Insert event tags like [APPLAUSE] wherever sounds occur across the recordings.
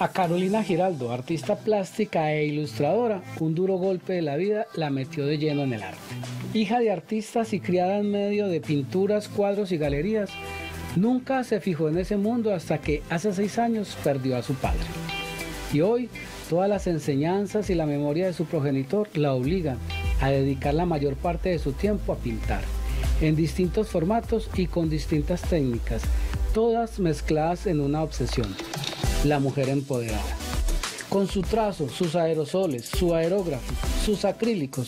A Carolina Giraldo, artista plástica e ilustradora, un duro golpe de la vida la metió de lleno en el arte. Hija de artistas y criada en medio de pinturas, cuadros y galerías, nunca se fijó en ese mundo hasta que hace seis años perdió a su padre. Y hoy todas las enseñanzas y la memoria de su progenitor la obligan a dedicar la mayor parte de su tiempo a pintar, en distintos formatos y con distintas técnicas, todas mezcladas en una obsesión la mujer empoderada. Con su trazo, sus aerosoles, su aerógrafo, sus acrílicos,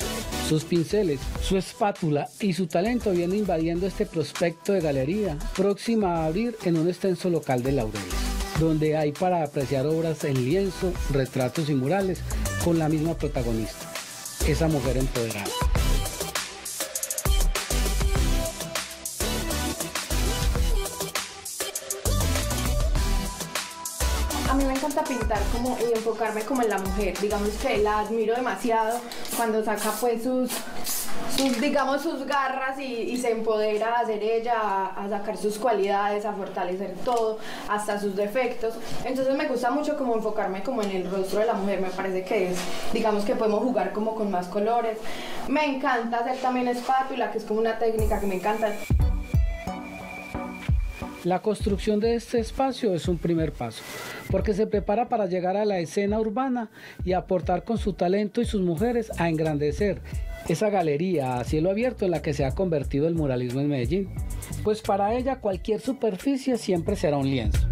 sus pinceles, su espátula y su talento viene invadiendo este prospecto de galería próxima a abrir en un extenso local de Laureles, donde hay para apreciar obras en lienzo, retratos y murales con la misma protagonista, esa mujer empoderada. A mí me encanta pintar como y enfocarme como en la mujer. Digamos que la admiro demasiado cuando saca pues sus, sus digamos sus garras y, se empodera a hacer ella, a, a, sacar sus cualidades, a fortalecer todo, hasta sus defectos. Entonces me gusta mucho como enfocarme como en el rostro de la mujer. Me parece que es, digamos que podemos jugar como con más colores. Me encanta hacer también espátula, que es como una técnica que me encanta. La construcción de este espacio es un primer paso, porque se prepara para llegar a la escena urbana y aportar con su talento y sus mujeres a engrandecer esa galería a cielo abierto en la que se ha convertido el muralismo en Medellín. Pues para ella cualquier superficie siempre será un lienzo.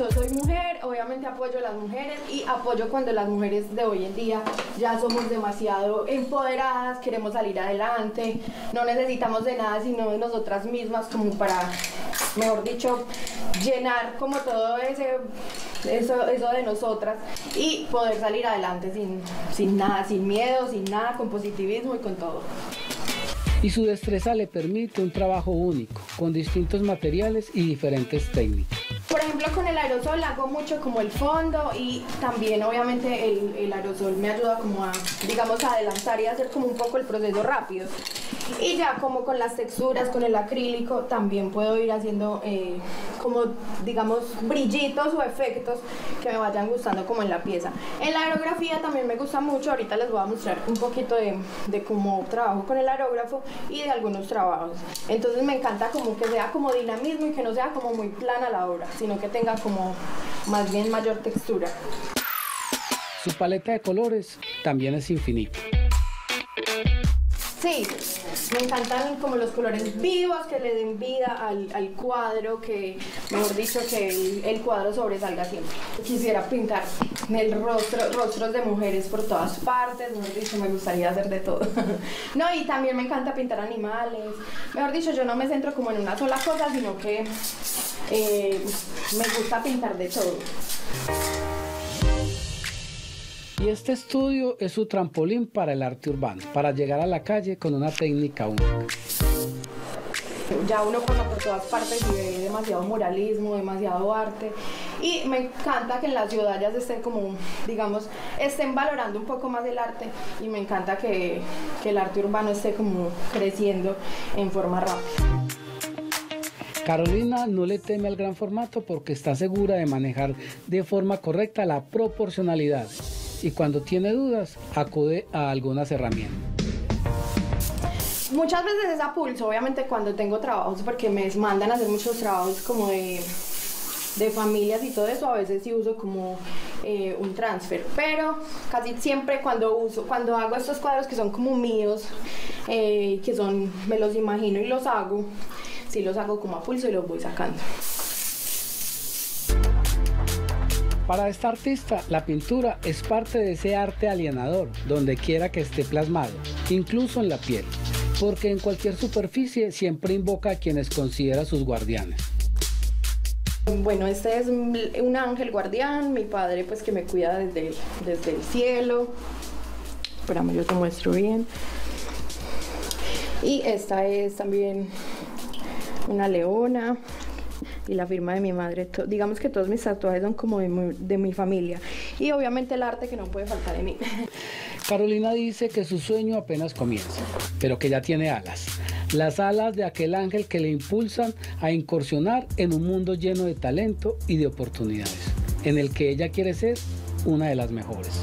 Yo soy mujer, obviamente apoyo a las mujeres y apoyo cuando las mujeres de hoy en día ya somos demasiado empoderadas, queremos salir adelante, no necesitamos de nada sino de nosotras mismas como para, mejor dicho, llenar como todo ese eso, eso de nosotras y poder salir adelante sin, sin nada, sin miedo, sin nada, con positivismo y con todo y su destreza le permite un trabajo único, con distintos materiales y diferentes técnicas. Por ejemplo, con el aerosol hago mucho como el fondo y también obviamente el, aerosol me ayuda como a, digamos, a adelantar y hacer como un poco el proceso rápido. Y ya como con las texturas, con el acrílico, también puedo ir haciendo eh, como, digamos, brillitos o efectos que me vayan gustando como en la pieza. En la aerografía también me gusta mucho, ahorita les voy a mostrar un poquito de, de cómo trabajo con el aerógrafo y de algunos trabajos. Entonces me encanta como que sea como dinamismo y que no sea como muy plana la obra, sino que tenga como más bien mayor textura. Su paleta de colores también es infinita. Sí, me encantan como los colores vivos que le den vida al, al cuadro, que mejor dicho que el, cuadro sobresalga siempre. Quisiera pintar el rostro, rostros de mujeres por todas partes, mejor dicho me gustaría hacer de todo. [LAUGHS] no, y también me encanta pintar animales. Mejor dicho, yo no me centro como en una sola cosa, sino que eh, me gusta pintar de todo. Y este estudio es su trampolín para el arte urbano, para llegar a la calle con una técnica única. Ya uno pasa por todas partes y ve demasiado muralismo, demasiado arte. Y me encanta que en la ciudad ya se estén como, digamos, estén valorando un poco más el arte. Y me encanta que, que el arte urbano esté como creciendo en forma rápida. Carolina no le teme al gran formato porque está segura de manejar de forma correcta la proporcionalidad y cuando tiene dudas acude a algunas herramientas. Muchas veces es a pulso, obviamente cuando tengo trabajos, porque me mandan a hacer muchos trabajos como de, familias y todo eso, a veces sí uso como eh, un transfer, pero casi siempre cuando uso, cuando hago estos cuadros que son como míos, eh, que son, me los imagino y los hago, sí los hago como a pulso y los voy sacando. Para esta artista, la pintura es parte de ese arte alienador, donde quiera que esté plasmado, incluso en la piel, porque en cualquier superficie siempre invoca a quienes considera sus guardianes. Bueno, este es un ángel guardián, mi padre pues que me cuida desde, desde el cielo. Esperamos, yo te muestro bien. Y esta es también una leona, y la firma de mi madre. digamos que todos mis tatuajes son como de mi, de mi familia. Y obviamente el arte que no puede faltar de mí. [LAUGHS] Carolina dice que su sueño apenas comienza, pero que ya tiene alas. Las alas de aquel ángel que le impulsan a incursionar en un mundo lleno de talento y de oportunidades. en el que ella quiere ser una de las mejores.